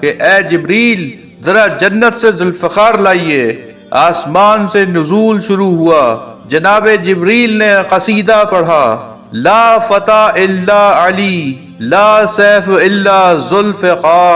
کہ اے جبریل، ذرا جنت سے ذوالفقار لائیے۔ آسمان سے نزول شروع ہوا۔ جناب جبریل نے قصیدہ پڑھا۔ لا فتح الا علی، لا سیف الا ذوالفقار۔